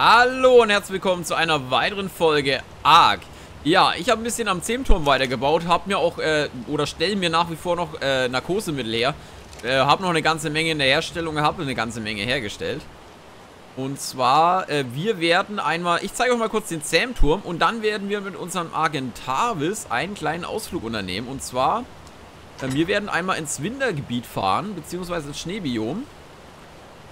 Hallo und herzlich willkommen zu einer weiteren Folge ARK. Ja, ich habe ein bisschen am Zehmturm weitergebaut, habe mir auch, äh, oder stelle mir nach wie vor noch äh, Narkosemittel her. Äh, habe noch eine ganze Menge in der Herstellung gehabt und eine ganze Menge hergestellt. Und zwar, äh, wir werden einmal, ich zeige euch mal kurz den Zähmturm und dann werden wir mit unserem Argentavis einen kleinen Ausflug unternehmen. Und zwar, äh, wir werden einmal ins Wintergebiet fahren, beziehungsweise ins Schneebiom.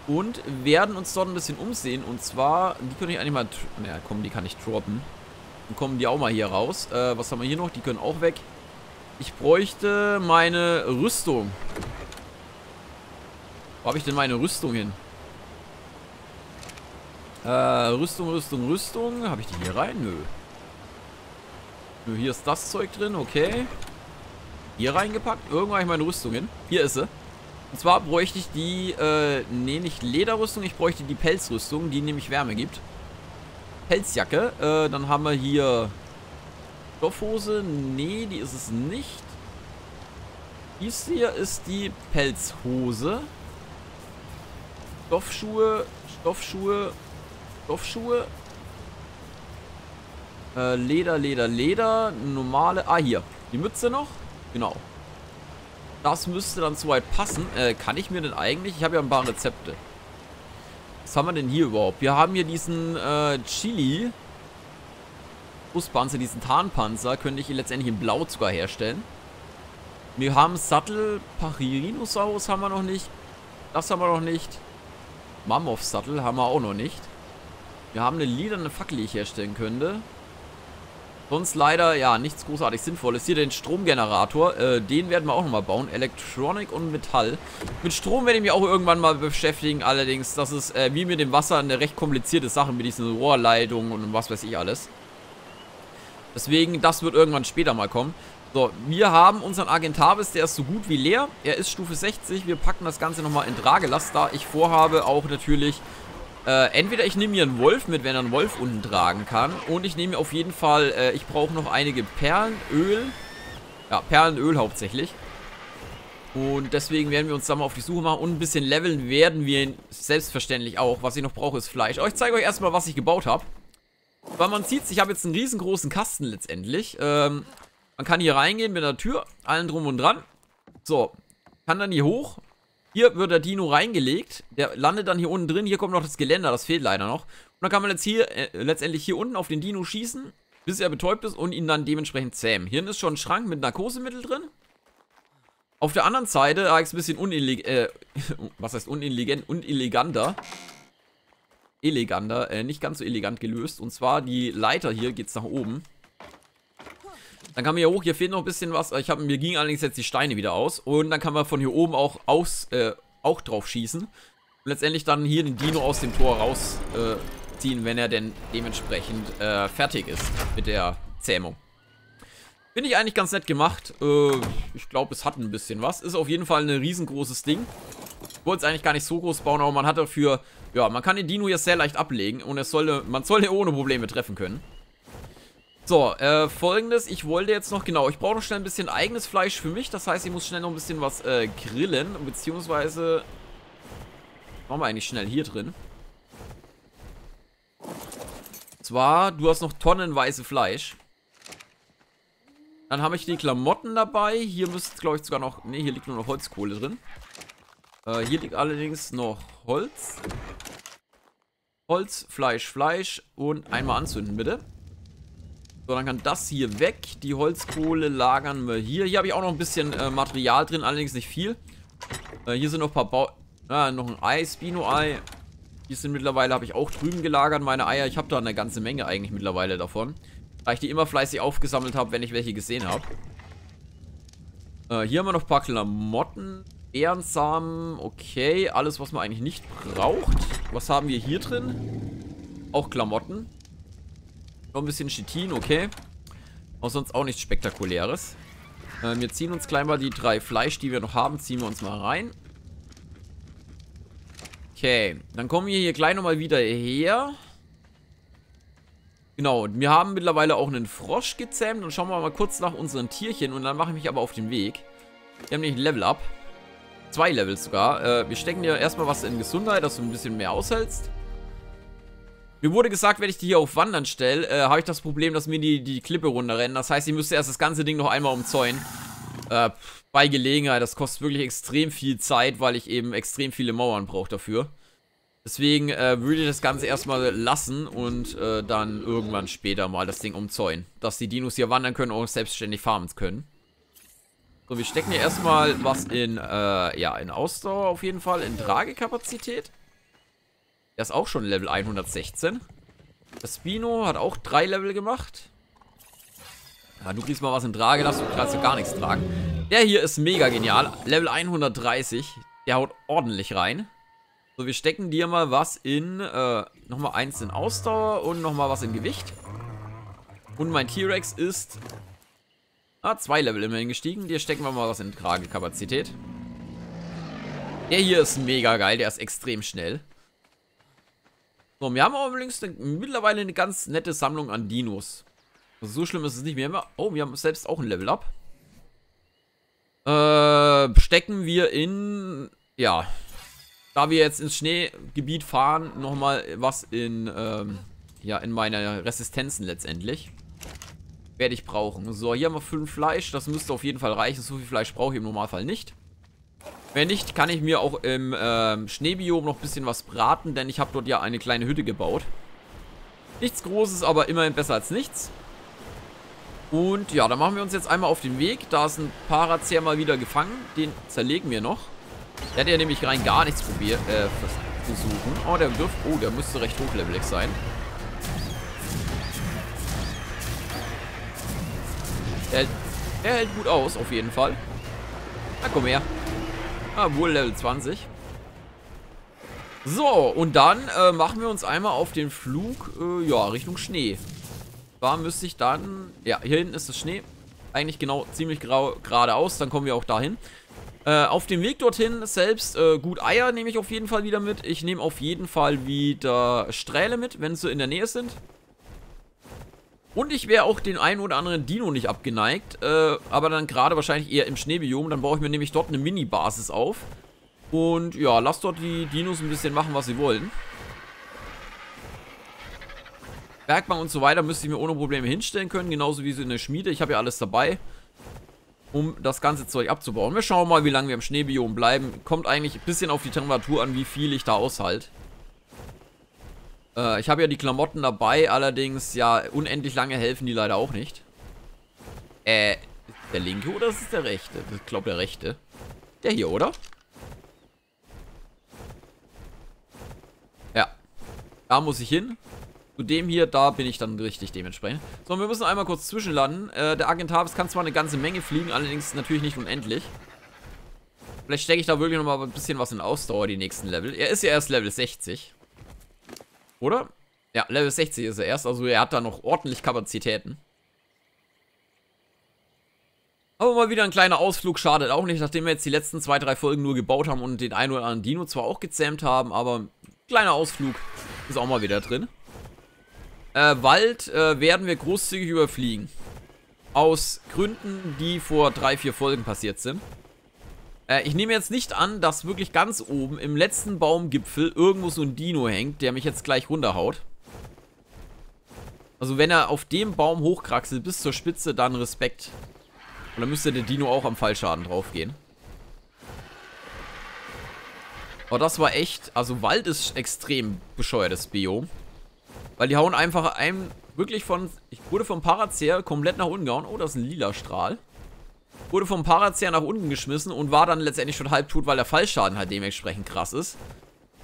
Und werden uns dort ein bisschen umsehen. Und zwar, die können ich eigentlich mal... Naja, komm, die kann ich droppen. Dann kommen die auch mal hier raus. Äh, was haben wir hier noch? Die können auch weg. Ich bräuchte meine Rüstung. Wo habe ich denn meine Rüstung hin? Äh, Rüstung, Rüstung, Rüstung. Habe ich die hier rein? Nö. Nö, hier ist das Zeug drin. Okay. Hier reingepackt. Irgendwo habe ich meine Rüstung hin. Hier ist sie. Und zwar bräuchte ich die, äh, nee, nicht Lederrüstung, ich bräuchte die Pelzrüstung, die nämlich Wärme gibt. Pelzjacke, äh, dann haben wir hier Stoffhose, nee, die ist es nicht. Dies hier ist die Pelzhose. Stoffschuhe, Stoffschuhe, Stoffschuhe. Äh, Leder, Leder, Leder, normale, ah, hier, die Mütze noch, genau. Das müsste dann soweit passen. Äh, kann ich mir denn eigentlich... Ich habe ja ein paar Rezepte. Was haben wir denn hier überhaupt? Wir haben hier diesen äh, Chili. Brustpanzer, diesen Tarnpanzer. Könnte ich letztendlich in Blau sogar herstellen. Wir haben Sattel. Pachyrinosaurus haben wir noch nicht. Das haben wir noch nicht. Mammoth-Sattel haben wir auch noch nicht. Wir haben eine lilane Fackel, die ich herstellen könnte. Sonst leider, ja, nichts großartig Sinnvolles. Hier den Stromgenerator, äh, den werden wir auch nochmal bauen. Elektronik und Metall. Mit Strom werde ich mich auch irgendwann mal beschäftigen. Allerdings, das ist äh, wie mit dem Wasser eine recht komplizierte Sache mit diesen Rohrleitungen und was weiß ich alles. Deswegen, das wird irgendwann später mal kommen. So, wir haben unseren Agentavis, der ist so gut wie leer. Er ist Stufe 60. Wir packen das Ganze nochmal in Tragelast, da ich vorhabe auch natürlich äh, entweder ich nehme mir einen Wolf mit, wenn er einen Wolf unten tragen kann. Und ich nehme auf jeden Fall, äh, ich brauche noch einige Perlenöl. Ja, Perlenöl hauptsächlich. Und deswegen werden wir uns da mal auf die Suche machen. Und ein bisschen leveln werden wir selbstverständlich auch. Was ich noch brauche, ist Fleisch. Aber ich zeige euch erstmal, was ich gebaut habe. Weil man sieht, ich habe jetzt einen riesengroßen Kasten letztendlich. Ähm, man kann hier reingehen mit einer Tür, allen drum und dran. So, kann dann hier hoch. Hier wird der Dino reingelegt. Der landet dann hier unten drin. Hier kommt noch das Geländer. Das fehlt leider noch. Und dann kann man jetzt hier äh, letztendlich hier unten auf den Dino schießen, bis er betäubt ist und ihn dann dementsprechend zähmen. Hier ist schon ein Schrank mit Narkosemittel drin. Auf der anderen Seite habe ich es ein bisschen unillegant, äh, was heißt unintelligent, uneleganter. Eleganter, äh, nicht ganz so elegant gelöst. Und zwar die Leiter hier geht es nach oben. Dann kann man hier hoch, hier fehlt noch ein bisschen was. Ich habe mir ging allerdings jetzt die Steine wieder aus. Und dann kann man von hier oben auch aus, äh, auch drauf schießen. Und letztendlich dann hier den Dino aus dem Tor rausziehen, äh, wenn er denn dementsprechend äh, fertig ist mit der Zähmung. Finde ich eigentlich ganz nett gemacht. Äh, ich glaube, es hat ein bisschen was. Ist auf jeden Fall ein riesengroßes Ding. Ich wollte es eigentlich gar nicht so groß bauen, aber man hat dafür... Ja, man kann den Dino jetzt sehr leicht ablegen und es sollte, man soll ihn ohne Probleme treffen können. So, äh, folgendes, ich wollte jetzt noch, genau, ich brauche noch schnell ein bisschen eigenes Fleisch für mich, das heißt, ich muss schnell noch ein bisschen was äh, grillen, beziehungsweise, machen wir eigentlich schnell hier drin. Zwar, du hast noch tonnenweise Fleisch. Dann habe ich die Klamotten dabei, hier müsste, glaube ich, sogar noch, ne, hier liegt nur noch Holzkohle drin. Äh, hier liegt allerdings noch Holz. Holz, Fleisch, Fleisch und einmal anzünden, bitte. So, dann kann das hier weg. Die Holzkohle lagern wir hier. Hier habe ich auch noch ein bisschen äh, Material drin, allerdings nicht viel. Äh, hier sind noch ein paar Bau... Ah, noch ein Ei, Spino-Ei. Hier sind mittlerweile, habe ich auch drüben gelagert, meine Eier. Ich habe da eine ganze Menge eigentlich mittlerweile davon. Da ich die immer fleißig aufgesammelt habe, wenn ich welche gesehen habe. Äh, hier haben wir noch ein paar Klamotten. Ehrensamen, okay. Alles, was man eigentlich nicht braucht. Was haben wir hier drin? Auch Klamotten. Noch ein bisschen Chitin, okay. Aber sonst auch nichts Spektakuläres. Ähm, wir ziehen uns gleich mal die drei Fleisch, die wir noch haben, ziehen wir uns mal rein. Okay, dann kommen wir hier gleich nochmal wieder her. Genau, wir haben mittlerweile auch einen Frosch gezähmt. Dann schauen wir mal kurz nach unseren Tierchen und dann mache ich mich aber auf den Weg. Wir haben nämlich ein Level Up. Zwei Levels sogar. Äh, wir stecken dir erstmal was in Gesundheit, dass du ein bisschen mehr aushältst. Mir wurde gesagt, wenn ich die hier auf Wandern stelle, äh, habe ich das Problem, dass mir die, die Klippe runterrennen. Das heißt, ich müsste erst das ganze Ding noch einmal umzäunen. Äh, bei Gelegenheit, das kostet wirklich extrem viel Zeit, weil ich eben extrem viele Mauern brauche dafür. Deswegen äh, würde ich das Ganze erstmal lassen und äh, dann irgendwann später mal das Ding umzäunen. Dass die Dinos hier wandern können und selbstständig farmen können. So, wir stecken hier erstmal was in, äh, ja, in Ausdauer auf jeden Fall, in Tragekapazität. Der ist auch schon Level 116. Das Spino hat auch drei Level gemacht. Ja, du kriegst mal was in Trage, darfst du kannst du gar nichts tragen. Der hier ist mega genial. Level 130. Der haut ordentlich rein. So, wir stecken dir mal was in, äh, nochmal eins in Ausdauer und nochmal was in Gewicht. Und mein T-Rex ist, ah, zwei Level immerhin gestiegen. Dir stecken wir mal was in Tragekapazität. Der hier ist mega geil, der ist extrem schnell. So, wir haben allerdings eine, mittlerweile eine ganz nette Sammlung an Dinos. Also so schlimm ist es nicht. Wir haben, oh, wir haben selbst auch ein Level Up. Äh, stecken wir in, ja, da wir jetzt ins Schneegebiet fahren, nochmal was in, ähm, ja, in meine Resistenzen letztendlich. Werde ich brauchen. So, hier haben wir fünf Fleisch. Das müsste auf jeden Fall reichen. So viel Fleisch brauche ich im Normalfall nicht. Wenn nicht, kann ich mir auch im ähm, Schneebiom noch ein bisschen was braten, denn ich habe dort ja eine kleine Hütte gebaut. Nichts Großes, aber immerhin besser als nichts. Und ja, dann machen wir uns jetzt einmal auf den Weg. Da ist ein Parazer mal wieder gefangen. Den zerlegen wir noch. Der hat ja nämlich rein gar nichts probiert, äh, versuchen. Oh, der dürfte, oh, der müsste recht hochlevelig sein. Der, der hält gut aus, auf jeden Fall. Na, komm her. Ah, wohl Level 20. So, und dann äh, machen wir uns einmal auf den Flug, äh, ja, Richtung Schnee. Da müsste ich dann, ja, hier hinten ist das Schnee. Eigentlich genau ziemlich grau, geradeaus, dann kommen wir auch dahin. Äh, auf dem Weg dorthin selbst, äh, gut Eier nehme ich auf jeden Fall wieder mit. Ich nehme auf jeden Fall wieder Strähle mit, wenn sie in der Nähe sind. Und ich wäre auch den einen oder anderen Dino nicht abgeneigt. Äh, aber dann gerade wahrscheinlich eher im Schneebiom. Dann baue ich mir nämlich dort eine Mini-Basis auf. Und ja, lass dort die Dinos ein bisschen machen, was sie wollen. Bergbank und so weiter müsste ich mir ohne Probleme hinstellen können. Genauso wie so in der Schmiede. Ich habe ja alles dabei. Um das ganze Zeug abzubauen. Wir schauen mal, wie lange wir im Schneebiom bleiben. Kommt eigentlich ein bisschen auf die Temperatur an, wie viel ich da aushalte. Äh, ich habe ja die Klamotten dabei, allerdings, ja, unendlich lange helfen die leider auch nicht. Äh, der linke oder ist es der rechte? Ich glaube der rechte. Der hier, oder? Ja. Da muss ich hin. Zu dem hier, da bin ich dann richtig dementsprechend. So, wir müssen einmal kurz zwischenlanden. Äh, der Agentavis kann zwar eine ganze Menge fliegen, allerdings natürlich nicht unendlich. Vielleicht stecke ich da wirklich nochmal ein bisschen was in Ausdauer, die nächsten Level. Er ist ja erst Level 60. Oder? Ja, Level 60 ist er erst. Also er hat da noch ordentlich Kapazitäten. Aber mal wieder ein kleiner Ausflug schadet auch nicht, nachdem wir jetzt die letzten zwei, drei Folgen nur gebaut haben und den einen oder anderen Dino zwar auch gezähmt haben, aber ein kleiner Ausflug ist auch mal wieder drin. Äh, Wald äh, werden wir großzügig überfliegen. Aus Gründen, die vor drei, vier Folgen passiert sind. Äh, ich nehme jetzt nicht an, dass wirklich ganz oben im letzten Baumgipfel irgendwo so ein Dino hängt, der mich jetzt gleich runterhaut. Also wenn er auf dem Baum hochkraxelt bis zur Spitze, dann Respekt. Und dann müsste der Dino auch am Fallschaden draufgehen. Aber das war echt, also Wald ist extrem bescheuertes Biom. Weil die hauen einfach einem wirklich von, ich wurde vom Paracer komplett nach unten gehauen. Oh, das ist ein lila Strahl wurde vom Parazer nach unten geschmissen und war dann letztendlich schon halbtot, weil der Fallschaden halt dementsprechend krass ist.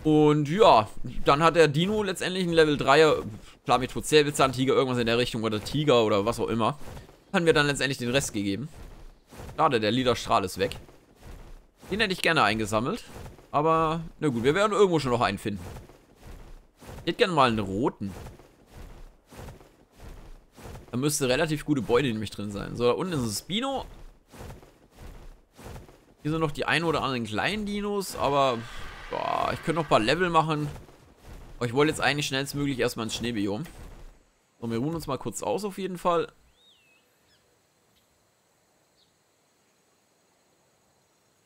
Und ja, dann hat der Dino letztendlich einen Level 3er, klar mit Säbelzahntiger, irgendwas in der Richtung oder Tiger oder was auch immer. Hat mir dann letztendlich den Rest gegeben. Schade, der Liederstrahl ist weg. Den hätte ich gerne eingesammelt. Aber, na gut, wir werden irgendwo schon noch einen finden. Ich hätte gerne mal einen roten. Da müsste relativ gute Beute nämlich drin sein. So, da unten ist ein Spino. Hier sind noch die ein oder anderen kleinen Dinos, aber boah, ich könnte noch ein paar Level machen. Aber ich wollte jetzt eigentlich schnellstmöglich erstmal ins Schneebiom. So, wir ruhen uns mal kurz aus auf jeden Fall.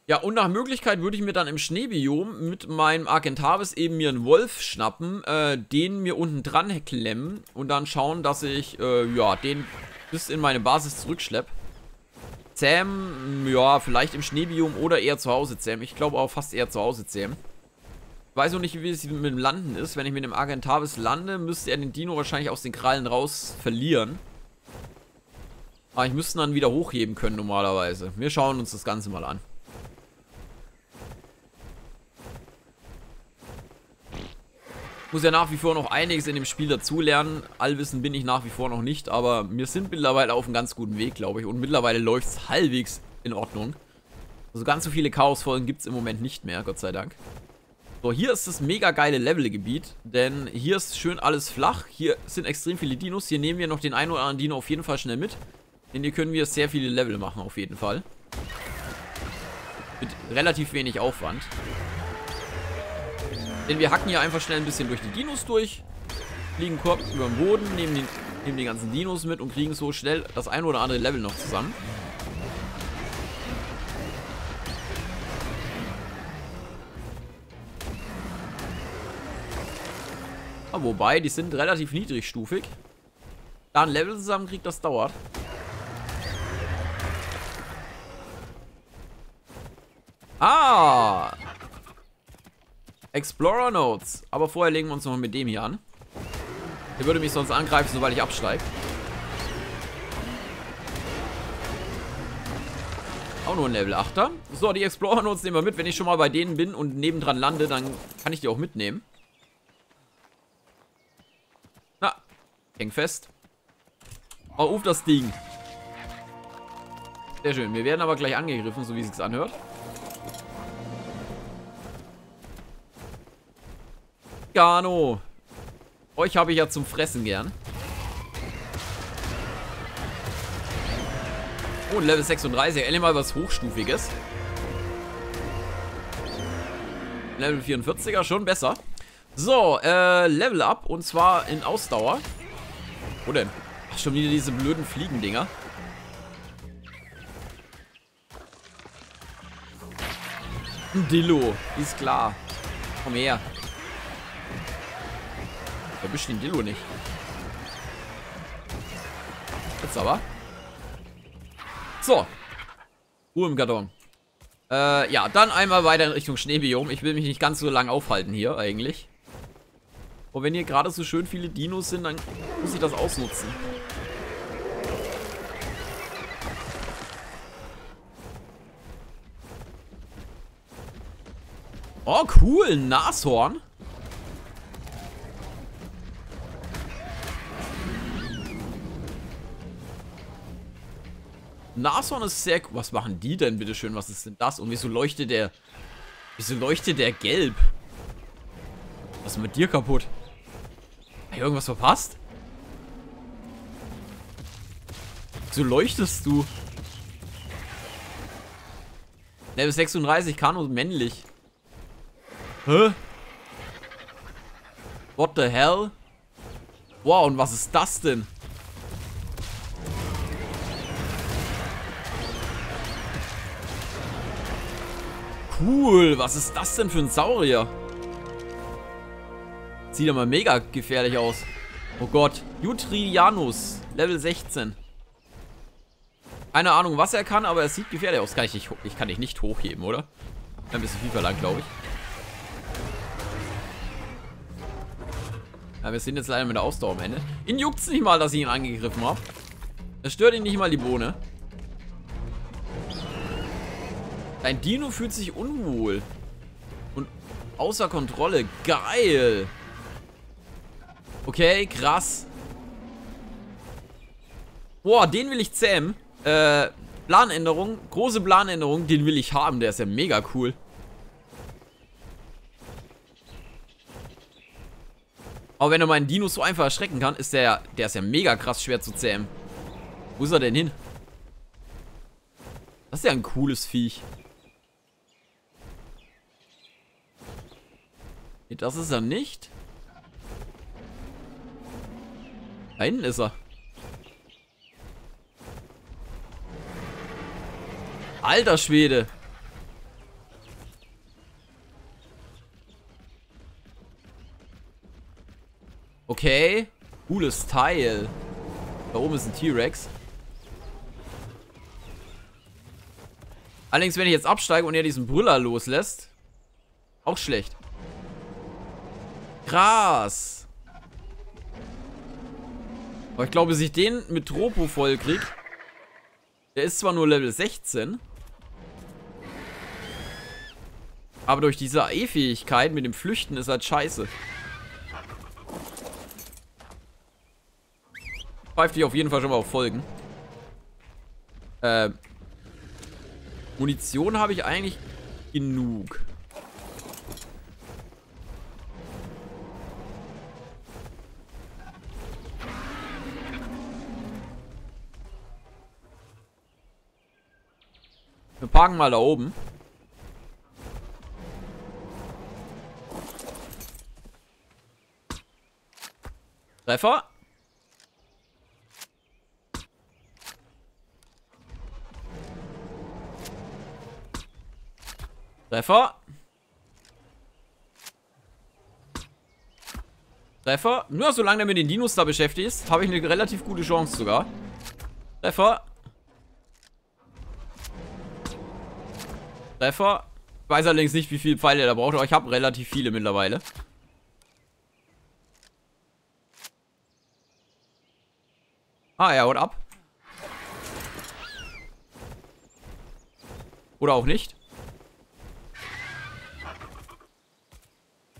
Ja, und nach Möglichkeit würde ich mir dann im Schneebiom mit meinem Argentavis eben mir einen Wolf schnappen, äh, den mir unten dran klemmen und dann schauen, dass ich, äh, ja, den bis in meine Basis zurückschleppe. Zähm, ja, vielleicht im Schneebiom oder eher zu Hause zähm. Ich glaube auch fast eher zu Hause zähm. Ich weiß noch nicht, wie es mit dem Landen ist. Wenn ich mit dem Argentavis lande, müsste er den Dino wahrscheinlich aus den Krallen raus verlieren. Aber ich müsste ihn dann wieder hochheben können normalerweise. Wir schauen uns das Ganze mal an. Muss ja nach wie vor noch einiges in dem Spiel dazulernen. Allwissen bin ich nach wie vor noch nicht, aber wir sind mittlerweile auf einem ganz guten Weg, glaube ich. Und mittlerweile läuft es halbwegs in Ordnung. Also ganz so viele Chaosfolgen gibt es im Moment nicht mehr, Gott sei Dank. So, hier ist das mega geile Levelgebiet, denn hier ist schön alles flach. Hier sind extrem viele Dinos. Hier nehmen wir noch den einen oder anderen Dino auf jeden Fall schnell mit. Denn hier können wir sehr viele Level machen, auf jeden Fall. Mit relativ wenig Aufwand. Denn wir hacken hier einfach schnell ein bisschen durch die Dinos durch, fliegen Korb über den Boden, nehmen, den, nehmen die ganzen Dinos mit und kriegen so schnell das ein oder andere Level noch zusammen. Aber ah, wobei, die sind relativ niedrigstufig. Da ein Level zusammenkriegt, das dauert. Ah, Explorer Notes. Aber vorher legen wir uns noch mit dem hier an. Der würde mich sonst angreifen, sobald ich absteige. Auch nur ein Level 8er. So, die Explorer Notes nehmen wir mit. Wenn ich schon mal bei denen bin und nebendran lande, dann kann ich die auch mitnehmen. Na, häng fest. Oh, auf das Ding. Sehr schön. Wir werden aber gleich angegriffen, so wie es sich anhört. Garno. Euch habe ich ja zum Fressen gern. Oh, Level 36. Endlich mal was Hochstufiges. Level 44er, schon besser. So, äh, Level Up. Und zwar in Ausdauer. Wo denn? Ach, schon wieder diese blöden Fliegendinger. Dillo. Ist klar. Komm her. Erwischt den Dillo nicht. Jetzt aber. So. Ruhe im Karton. Äh, ja, dann einmal weiter in Richtung Schneebiom. Ich will mich nicht ganz so lange aufhalten hier, eigentlich. Und wenn hier gerade so schön viele Dinos sind, dann muss ich das ausnutzen. Oh, cool. Nashorn. Nashorn ist sehr... Was machen die denn, bitteschön? Was ist denn das? Und wieso leuchtet der... Wieso leuchtet der gelb? Was ist mit dir kaputt? Hat irgendwas verpasst? Wieso leuchtest du? Level 36, Kano männlich. Hä? What the hell? Wow, und was ist das denn? Cool, was ist das denn für ein Saurier? Sieht aber mega gefährlich aus. Oh Gott. Jutrianus, Level 16. Keine Ahnung, was er kann, aber es sieht gefährlich aus. Kann ich, nicht, ich kann dich nicht hochheben, oder? Ein bisschen viel verlangt, glaube ich. Ja, wir sind jetzt leider mit der Ausdauer am Ende. Ihn juckt es nicht mal, dass ich ihn angegriffen habe. Es stört ihn nicht mal die Bohne. Dein Dino fühlt sich unwohl. Und außer Kontrolle. Geil. Okay, krass. Boah, den will ich zähmen. Äh, Planänderung. Große Planänderung. Den will ich haben. Der ist ja mega cool. Aber wenn er meinen Dino so einfach erschrecken kann, ist der, der ist ja mega krass schwer zu zähmen. Wo ist er denn hin? Das ist ja ein cooles Viech. Nee, Das ist er nicht. Da hinten ist er. Alter Schwede. Okay. Cooles Teil. Da oben ist ein T-Rex. Allerdings, wenn ich jetzt absteige und er diesen Brüller loslässt, auch schlecht. Krass. Aber ich glaube, bis ich den mit Tropo voll krieg, der ist zwar nur Level 16, aber durch diese E-Fähigkeit mit dem Flüchten ist halt scheiße. Pfeift dich auf jeden Fall schon mal auf Folgen. Äh, Munition habe ich eigentlich genug. Parken mal da oben. Treffer. Treffer. Treffer. Nur solange du mit den Dinos da beschäftigst, habe ich eine relativ gute Chance sogar. Treffer. Treffer. Ich weiß allerdings nicht, wie viele Pfeile er da braucht, aber ich habe relativ viele mittlerweile. Ah, er haut ab. Oder auch nicht.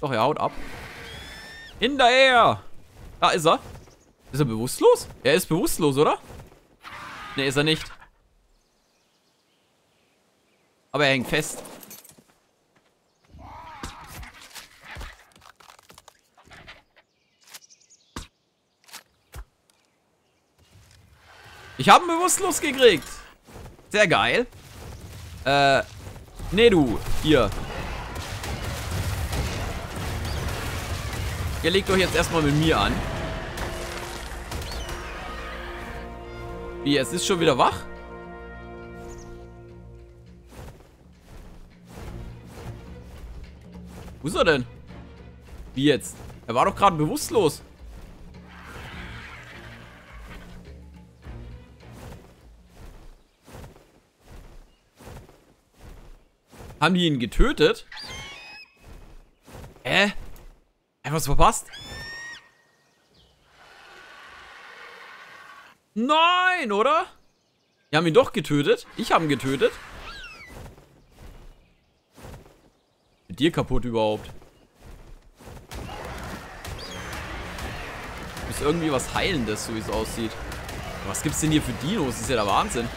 Doch, er haut ab. Hinterher! Da ist er. Ist er bewusstlos? Er ist bewusstlos, oder? Ne, ist er nicht. Aber er hängt fest. Ich habe ihn bewusstlos gekriegt. Sehr geil. Äh, nee, du. Hier. Ihr legt euch jetzt erstmal mit mir an. Wie, es ist schon wieder wach? Wo ist er denn? Wie jetzt? Er war doch gerade bewusstlos. Haben die ihn getötet? Hä? Einfach was verpasst? Nein, oder? Die haben ihn doch getötet. Ich habe ihn getötet. Mit dir kaputt überhaupt? Ist irgendwie was Heilendes, so wie es aussieht. Was gibt's denn hier für Dinos? Das ist ja der Wahnsinn.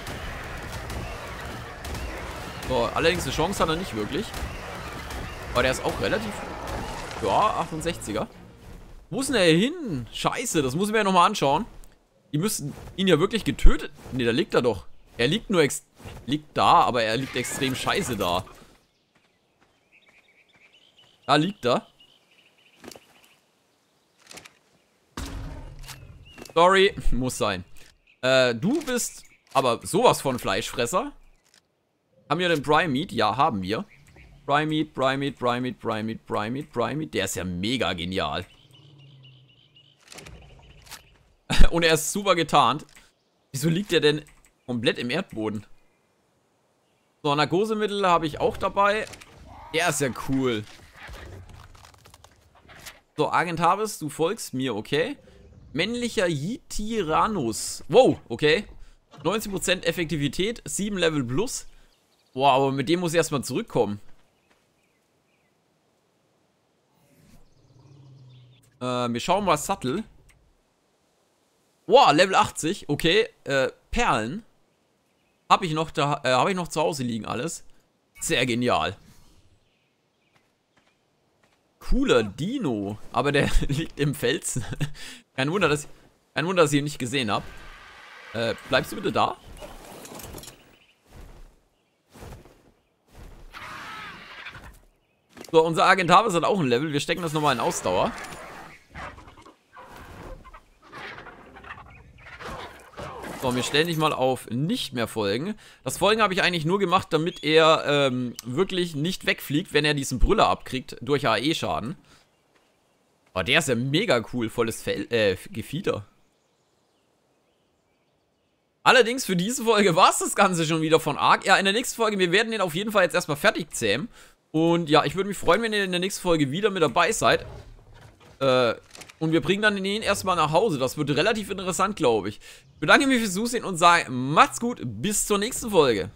So, allerdings eine Chance hat er nicht wirklich. Aber der ist auch relativ ja, 68er. Wo ist denn er hin? Scheiße, das muss ich mir ja nochmal anschauen. Die müssten ihn ja wirklich getötet... Ne, da liegt er doch. Er liegt nur ex... Liegt da, aber er liegt extrem scheiße da. Da liegt er. Sorry, muss sein. Äh, du bist aber sowas von Fleischfresser. Haben wir den Prime Meat? Ja, haben wir. Primate, Primate, Primate, Primate, Primate, Primate. Der ist ja mega genial. Und er ist super getarnt. Wieso liegt der denn komplett im Erdboden? So, Narkosemittel habe ich auch dabei. Der ist ja cool. So, Agent Harvest, du folgst mir, okay? Männlicher Yityrannus. Wow, okay. 90% Effektivität, 7 Level plus. Boah, aber mit dem muss ich erstmal zurückkommen. Äh, wir schauen mal Sattel. Wow, Level 80. Okay, äh, Perlen. Habe ich noch da, äh, habe ich noch zu Hause liegen alles. Sehr genial. Cooler Dino. Aber der liegt im Felsen. kein Wunder, dass, kein Wunder, dass ich ihn nicht gesehen habe. Äh, bleibst du bitte da? So, unser Agent Harvest hat auch ein Level. Wir stecken das nochmal in Ausdauer. So, wir stellen dich mal auf nicht mehr folgen. Das Folgen habe ich eigentlich nur gemacht, damit er ähm, wirklich nicht wegfliegt, wenn er diesen Brüller abkriegt durch AE-Schaden. Oh, der ist ja mega cool. Volles Fell, äh, Gefieder. Allerdings für diese Folge war es das Ganze schon wieder von Ark. Ja, in der nächsten Folge, wir werden den auf jeden Fall jetzt erstmal fertig zähmen. Und ja, ich würde mich freuen, wenn ihr in der nächsten Folge wieder mit dabei seid. Äh, und wir bringen dann den erstmal nach Hause. Das wird relativ interessant, glaube ich. Ich bedanke mich fürs Zusehen und sage, macht's gut, bis zur nächsten Folge.